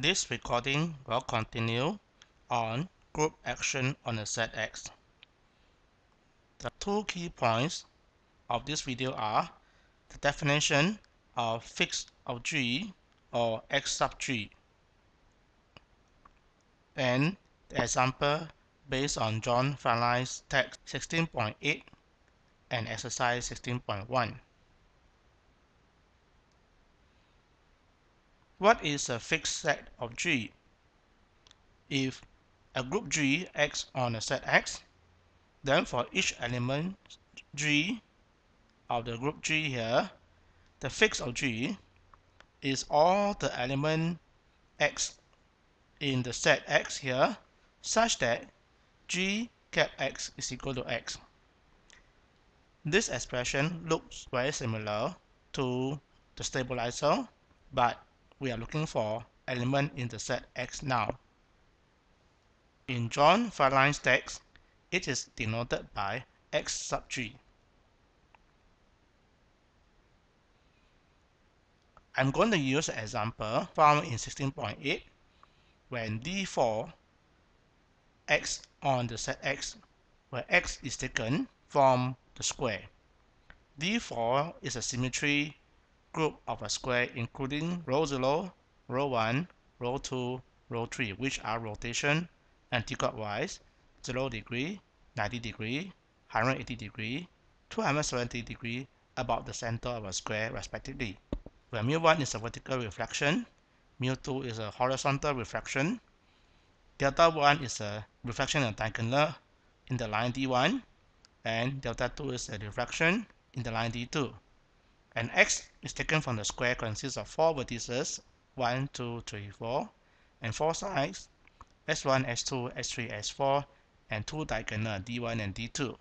This recording will continue on group action on a set X. The two key points of this video are the definition of fix of G or X sub G and the example based on John Fraleigh's text 16.8 and exercise 16.1. What is a fixed set of G? If a group G acts on a set X, then for each element G of the group G here, the fix of G is all the element X in the set X here such that G cap X is equal to X. This expression looks very similar to the stabilizer, but we are looking for element in the set X now. In John Fraleigh's text, it is denoted by X sub G. I'm going to use an example found in 16.8 when D4 X on the set X where X is taken from the square. D4 is a symmetry group of a square including rho 0, rho 1, rho 2, rho 3 which are rotation anticlockwise 0 degree, 90 degree, 180 degree, 270 degree about the center of a square respectively. Where mu1 is a vertical reflection, mu2 is a horizontal reflection, delta 1 is a reflection and diagonal in the line D1, and delta 2 is a reflection in the line D2 and x is taken from the square consists of four vertices 1, 2, 3, 4 and four sides s1, s2, s3, s4 and two diagonal d1 and d2.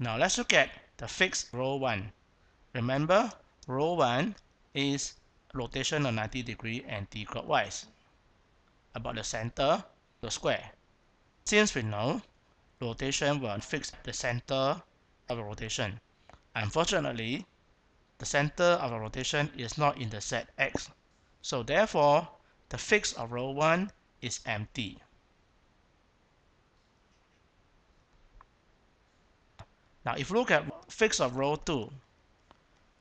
Now let's look at the fixed rho 1. Remember rho 1 is rotation of 90 degree anti-clockwise about the center the square. Since we know rotation will fix the center of rotation Unfortunately, the center of the rotation is not in the set X. So therefore, the fix of rho 1 is empty. Now if you look at fix of rho 2,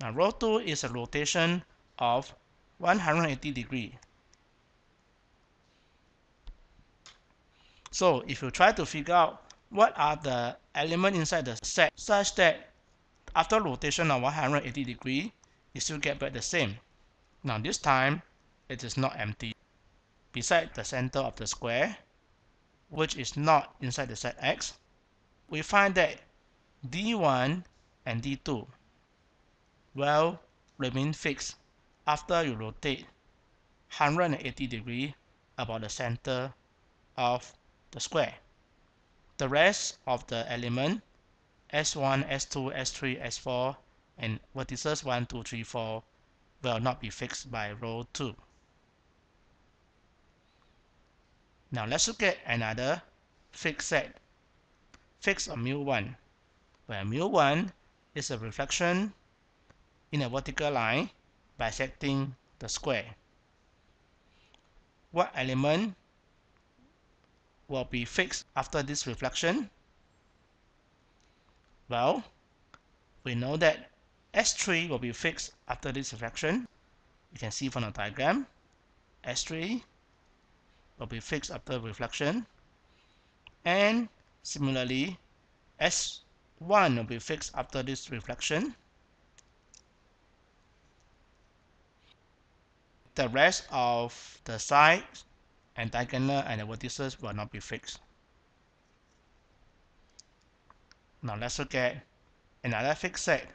now rho 2 is a rotation of 180 degree. So if you try to figure out what are the elements inside the set such that after rotation of 180 degree, you still get back the same. Now this time, it is not empty. Beside the center of the square, which is not inside the set X, we find that D1 and D2 will remain fixed after you rotate 180 degree about the center of the square. The rest of the element S1, S2, S3, S4, and vertices 1, 2, 3, 4 will not be fixed by rho 2. Now let's look at another fixed set. Fix a mu1, where mu1 is a reflection in a vertical line bisecting the square. What element will be fixed after this reflection? Well, we know that S3 will be fixed after this reflection. You can see from the diagram, S3 will be fixed after reflection. And similarly, S1 will be fixed after this reflection. The rest of the sides and diagonal and the vertices will not be fixed. Now let's look at another fixed set,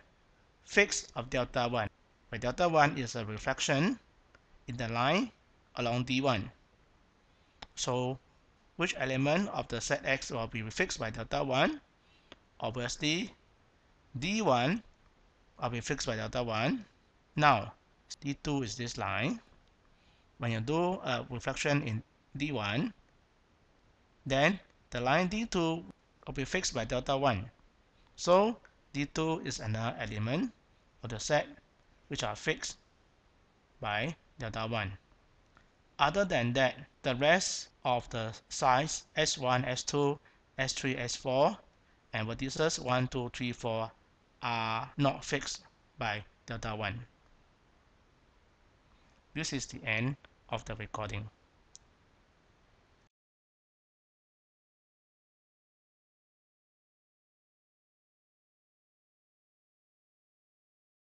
fix of delta 1, where delta 1 is a reflection in the line along D1. So which element of the set X will be fixed by delta 1? Obviously, D1 will be fixed by delta 1. Now, D2 is this line. When you do a reflection in D1, then the line D2 will be fixed by delta 1. So D2 is another element of the set which are fixed by delta 1. Other than that, the rest of the size S1, S2, S3, S4, and vertices 1, 2, 3, 4 are not fixed by delta 1. This is the end of the recording.